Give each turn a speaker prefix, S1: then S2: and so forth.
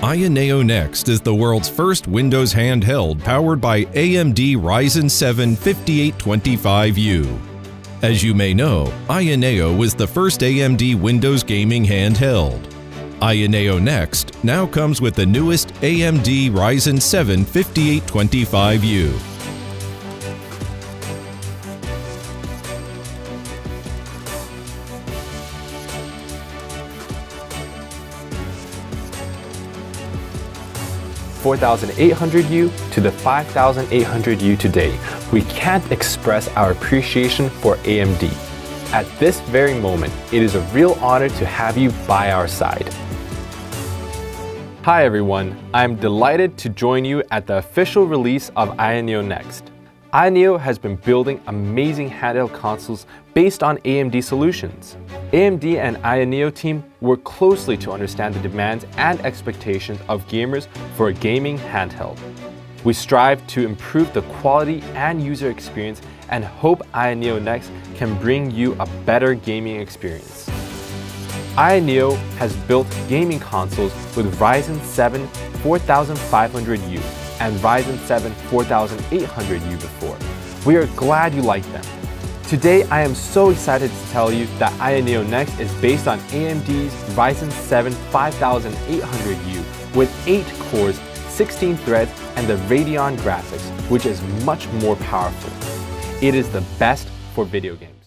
S1: Aya Next is the world's first Windows handheld powered by AMD Ryzen 7 5825U. As you may know, Aya was the first AMD Windows gaming handheld. Aya Next now comes with the newest AMD Ryzen 7 5825U.
S2: 4800U to the 5800U today, we can't express our appreciation for AMD. At this very moment, it is a real honor to have you by our side. Hi everyone, I'm delighted to join you at the official release of Ayaneo Next. Ayaneo has been building amazing handheld consoles based on AMD solutions. AMD and Ayaneo team work closely to understand the demands and expectations of gamers for a gaming handheld. We strive to improve the quality and user experience and hope Ayaneo Next can bring you a better gaming experience. Ayaneo has built gaming consoles with Ryzen 7 4500U and Ryzen 7 4800U before. We are glad you like them. Today, I am so excited to tell you that Ayaneo Next is based on AMD's Ryzen 7 5800U with 8 cores, 16 threads, and the Radeon graphics, which is much more powerful. It is the best for video games.